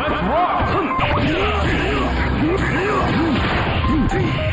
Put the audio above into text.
来啊哼无耻无耻无